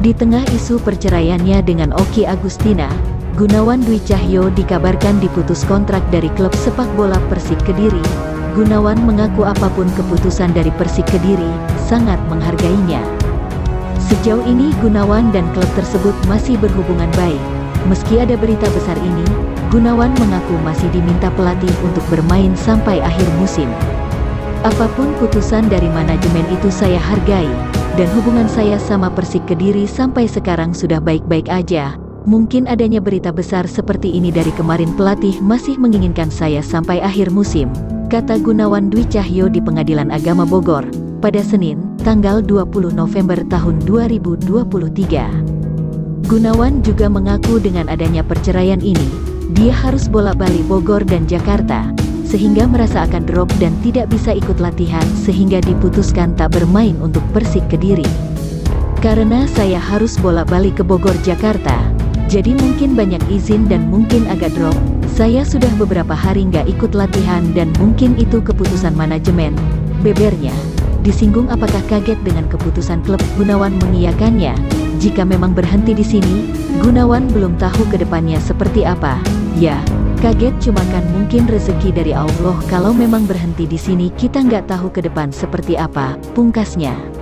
Di tengah isu perceraiannya dengan Oki Agustina, Gunawan Dwi Cahyo dikabarkan diputus kontrak dari klub sepak bola Persik Kediri. Gunawan mengaku apa pun keputusan dari Persik Kediri, sangat menghargainya. Sejauh ini Gunawan dan klub tersebut masih berhubungan baik. Meski ada berita besar ini, Gunawan mengaku masih diminta pelatih untuk bermain sampai akhir musim. Apa pun putusan dari manajemen itu saya hargai, dan hubungan saya sama Persik Kediri sampai sekarang sudah baik-baik aja. Mungkin adanya berita besar seperti ini dari kemarin pelatih masih menginginkan saya sampai akhir musim, kata Gunawan Dwi Cahyo di Pengadilan Agama Bogor, pada Senin, tanggal 20 November tahun 2023. Gunawan juga mengaku dengan adanya perceraian ini, dia harus bolak-balik Bogor dan Jakarta, sehingga merasa akan drop dan tidak bisa ikut latihan sehingga diputuskan tak bermain untuk Persik Kediri. Karena saya harus bolak-balik ke Bogor Jakarta, jadi mungkin banyak izin dan mungkin agak drop, saya sudah beberapa hari nggak ikut latihan dan mungkin itu keputusan manajemen, bebernya. Disinggung apakah kaget dengan keputusan klub, Gunawan mengiyakannya. Jika memang berhenti di sini, Gunawan belum tahu ke depannya seperti apa. Ya, kaget cuma kan mungkin rezeki dari Allah kalau memang berhenti di sini kita nggak tahu ke depan seperti apa, pungkasnya.